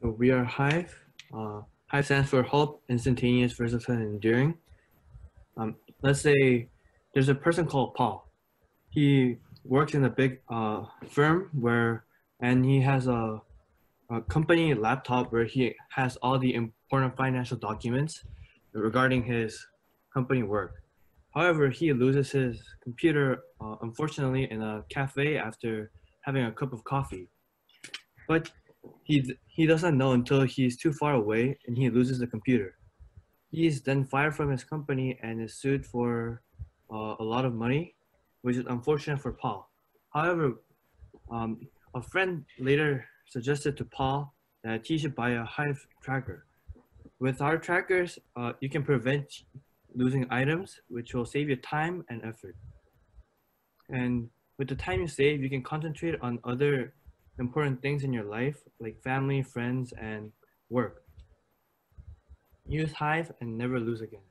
So we are Hive. Uh, Hive stands for Hope, Instantaneous, Versatile, and Enduring. Um, let's say there's a person called Paul. He works in a big uh, firm where, and he has a, a company laptop where he has all the important financial documents regarding his company work. However, he loses his computer, uh, unfortunately, in a cafe after having a cup of coffee. But he, he doesn't know until he's too far away and he loses the computer. He is then fired from his company and is sued for uh, a lot of money, which is unfortunate for Paul. However, um, a friend later suggested to Paul that he should buy a Hive tracker. With our trackers, uh, you can prevent losing items, which will save you time and effort. And with the time you save, you can concentrate on other important things in your life, like family, friends, and work. Use Hive and never lose again.